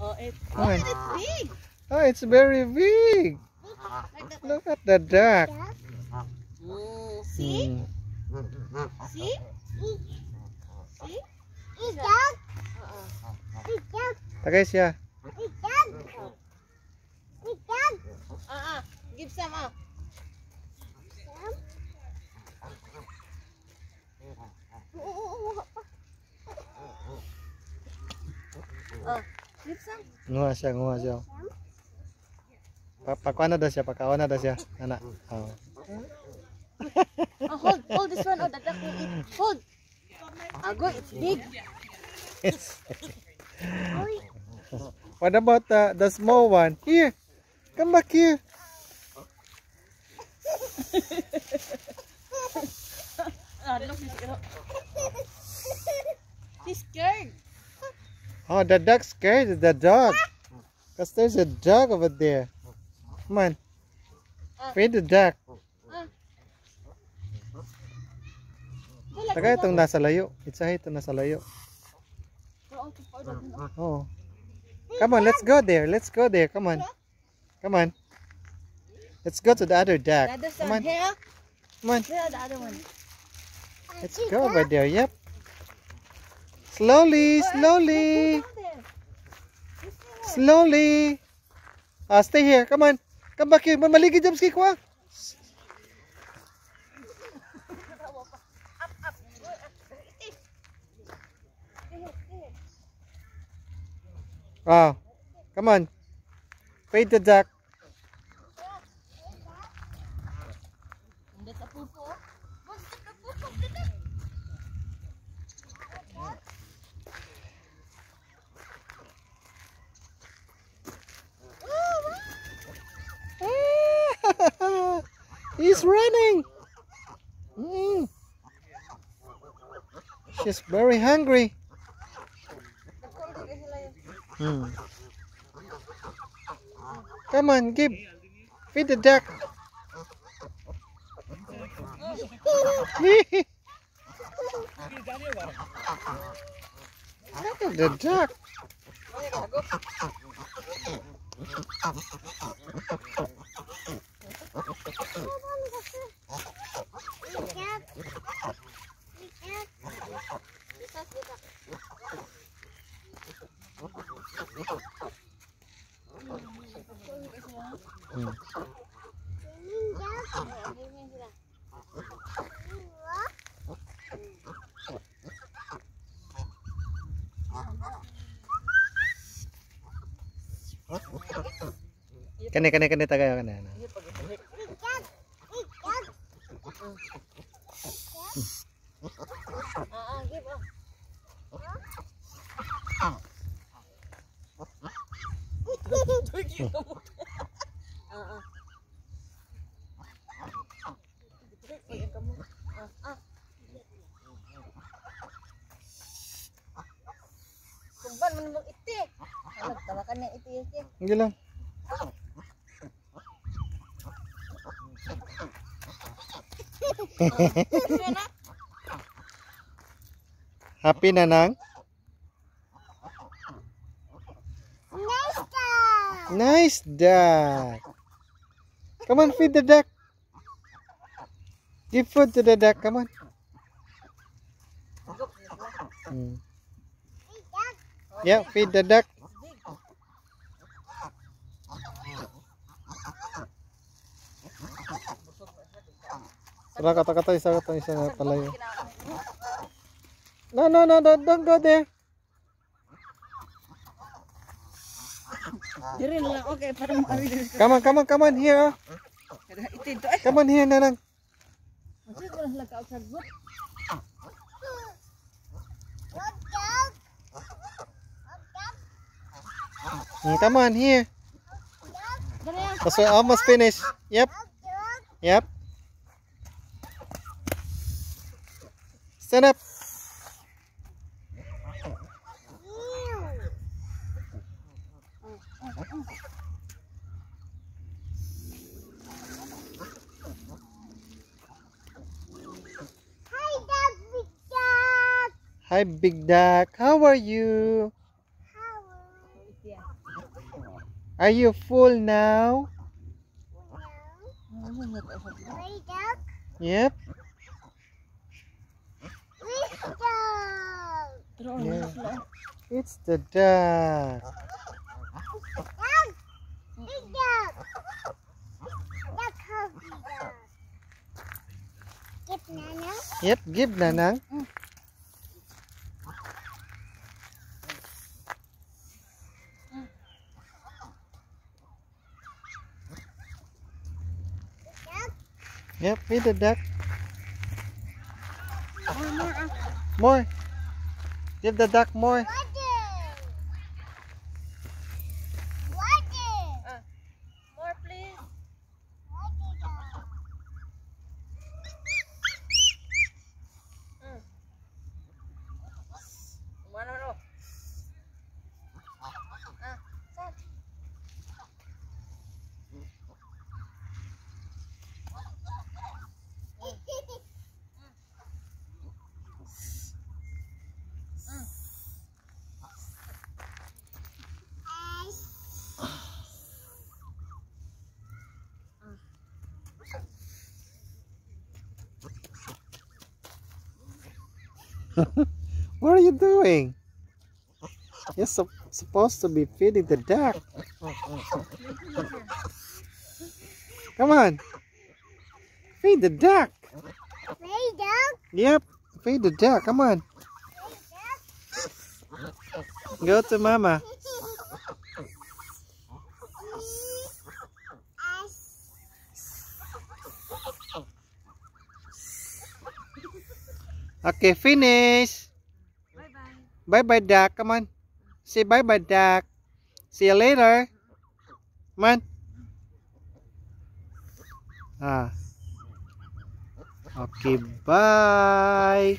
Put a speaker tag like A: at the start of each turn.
A: oh, it,
B: Come on.
A: it's big.
B: Oh, it's very big. Look at the duck.
A: Mm, see?
B: Mm.
A: See? See? Uh-uh.
B: Tagay siya.
A: Uh-uh. Oh, some.
B: Nguha siya, nguha siya. Pa pakuha na daw siya, pakawa na daw siya. Anak. Oh.
A: Oh, hold, hold this one. Oh, the duck will eat. Hold. Ago, it's big.
B: What about the, the small one? Here. Come back here.
A: Ah, look, he's scared.
B: Oh, the duck scared the dog. Because there's a dog over there. Come on. Feed the duck.
A: Go like
B: Tagay
A: that.
B: itong nasa layo. Itsahay ito nasa layo.
A: Go out to powder.
B: Oh. Come on, let's go there. Let's go there. Come on. Come on. Let's go to the other
A: The other
B: Come on.
A: Here.
B: Come on.
A: Here, the other one.
B: Let's go over there. Yep. Slowly, slowly,
A: Go down there.
B: Slowly. Ah, stay here. Come on. Come back here. Maligid jump ski ko. ah. Come on. Feed the duck.
A: That's a pupo. What's the pupo? The duck.
B: He's running. Mm. She's very hungry. Hmm. Come on, give. Feed the duck. Look at the duck.
A: Kene kene kene tagayo kene. Kumban man mong iti. Ano, tawakan niya iti iti.
B: Sige lang. Happy na nang? Nice duck. Come on, feed the duck. Give food to the duck. Come on. Hmm. Yeah, feed the duck. らかたかたいさかたいさなかよ
A: なななななんかで Dirin lang, okay, para mo kami.
B: Come on, come on, come on, here. Ah.
A: Eh.
B: Come on, here na
A: lang. Ko lang lakaw sa gut.
B: Come on, here. That's almost finished. Yep. Yep. Stand up. Hi, Hi, Big Duck. How are you? Are you full now? Yep. Yeah. It's the duck. Yep, give Nanang. Yep, feed the duck. More. Give the duck more
A: please. One more. Ah, sad.
B: What are you doing? You're sup- supposed to be feeding the duck. Come on. Feed the duck. Feed duck. Yep. Feed the duck. Come on. Go to mama. Okay, finish.
A: Bye bye.
B: Bye bye, duck. Come on. Say bye bye, duck. See you later. Come on. Ah. Okay, bye.